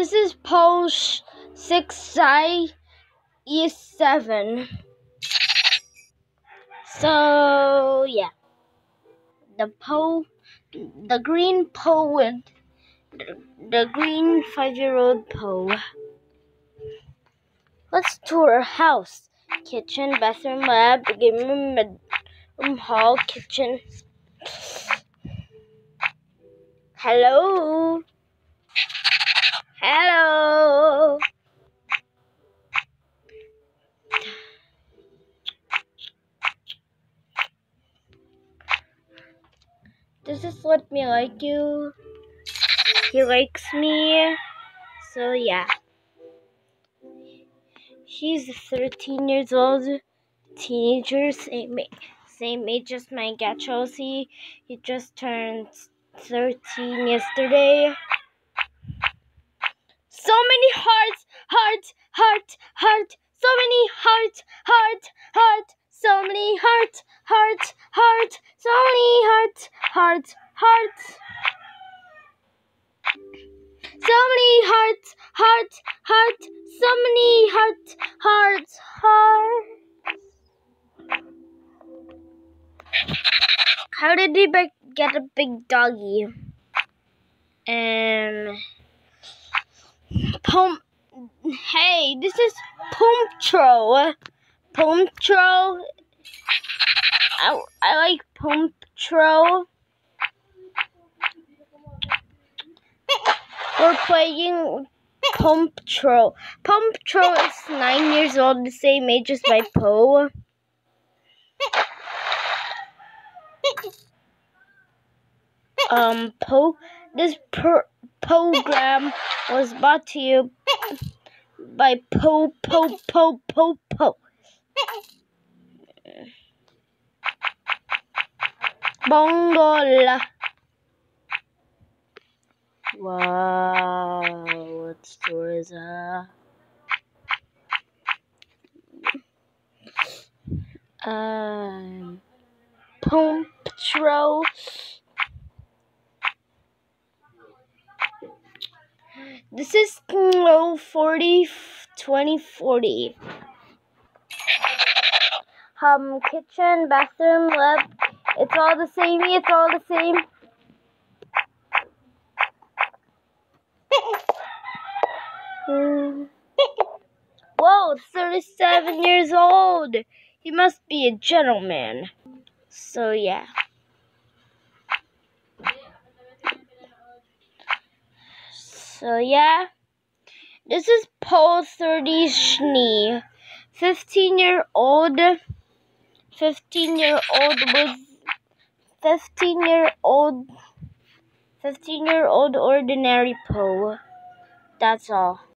This is Post 6 Psi E7. So, yeah. The Pou, the green Pou with the, the green five year old Pou. Let's tour house. Kitchen, bathroom, lab, game room, bedroom, hall, kitchen. Hello. Hello. Does this let me like you? He likes me. So yeah. He's 13 years old, teenager, same same age as my cat Chelsea. He just turned 13 yesterday. So many hearts, heart, heart, heart. So many heart, heart, heart. So many heart, heart, heart. So many heart, heart, heart. So many hearts, heart, heart. So many heart, hearts, hearts. How did he get a big doggy? Um. Pom. Hey, this is Pumptro. Pumptro. I, I like Pumptro. We're playing Pumptro. Pumptro is nine years old, the same age as my Pou. Um, Pou. This per program was brought to you by Po Po Po Po Po. Bongola. Wow, what store is that? Um, Pumptro. This is no 40 2040. Um, kitchen, bathroom, lab. It's all the same. It's all the same. Whoa, 37 years old. He must be a gentleman. So, yeah. So yeah, this is Paul 30 Schnee, 15 year old, 15 year old with 15 year old, 15 year old ordinary Pou. That's all.